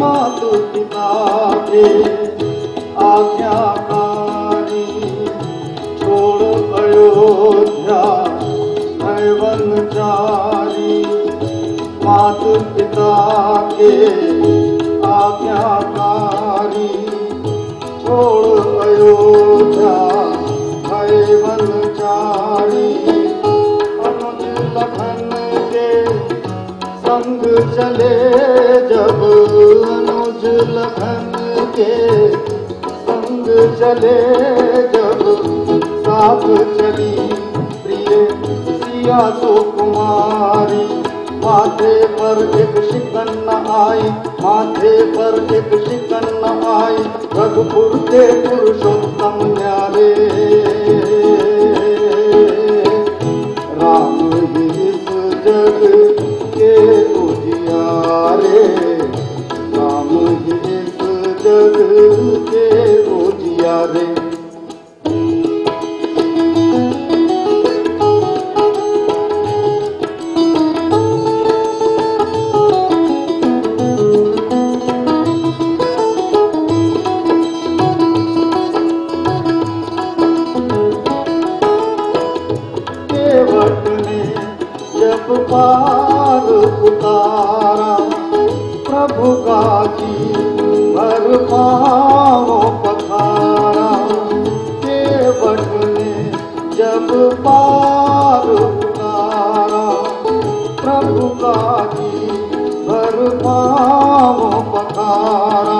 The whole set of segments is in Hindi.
मातु पिता के आज्ञाकारी छोड़ अयोध्या मातु पिता के संग चले जब अनुज लखन के संग चले जब साथ चली प्रिय सिया सुकुमारी। माथे पर एक शिकन न आई, माथे पर एक शिकन न आई। रघुपुर के पुरुषोत्तम न्यारे। पार उतारा। प्रभु का जी भर पाओ पखारा। केवट ने जब पार उतारा। प्रभु का जी भर पाओ पखारा।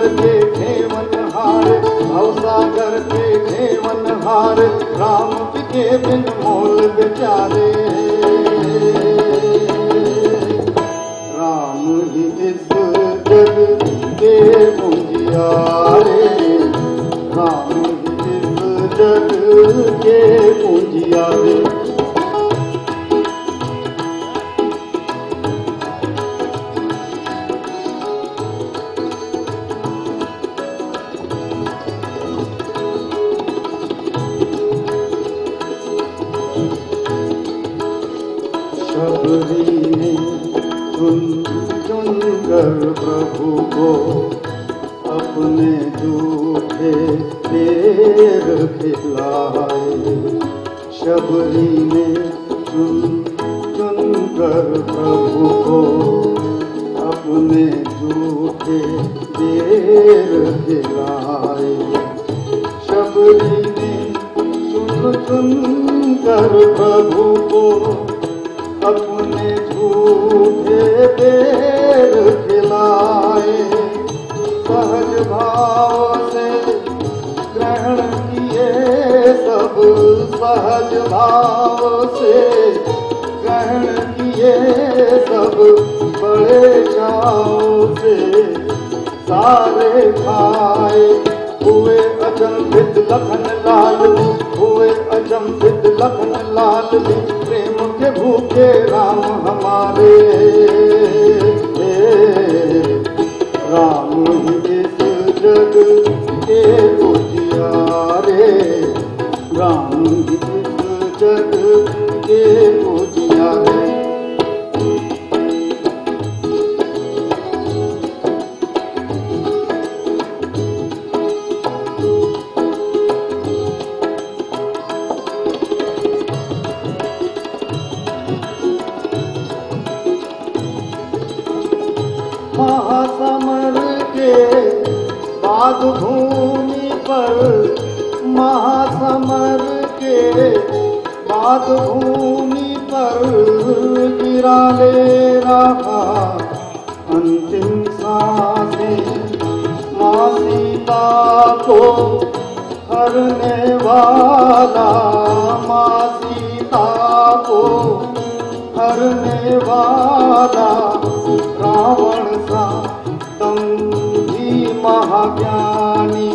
भवसागर के घेवन हार भवसागर के घेवन हार राम के बिन मोल बेचारे। शबरी ने चुन कर प्रभु को अपने झूठे पैर खिलाए शबरी ने चुन चुन कर प्रभु को अपने झूठे पैर खिलाए शबरी ने चुन चुन कर प्रभु को किए सब बड़े चाव से सारे खाए। हुए अचंभित लखन लाल, हुए अचंभित लखन लाल, प्रेम के भूखे राम हमारे। राम इस जग के उजियारे। राम इस जग के उजियारे। बाग भूमि पर महासमर के बाग भूमि पर गिरा ले रहा अंतिम साँसें माँ सीता को हरने वाला माँ सीता को हरने वाला रावण सा महाज्ञानी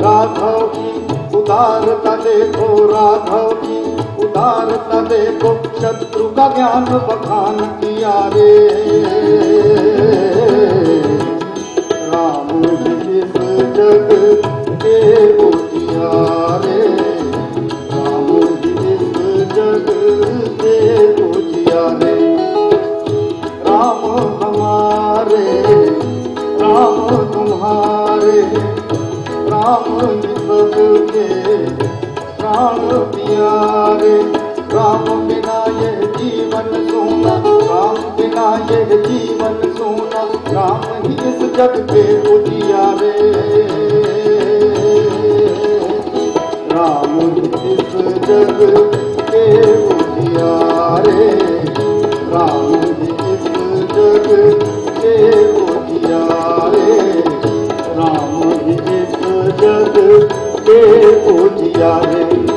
राघव की उदारता देखो राघव की उदारता देखो शत्रु का ज्ञान बखान किया रे। राम जग के राम राम बिना ये जीवन राम बिना ये जीवन राम ही जग के उजियारे। जीार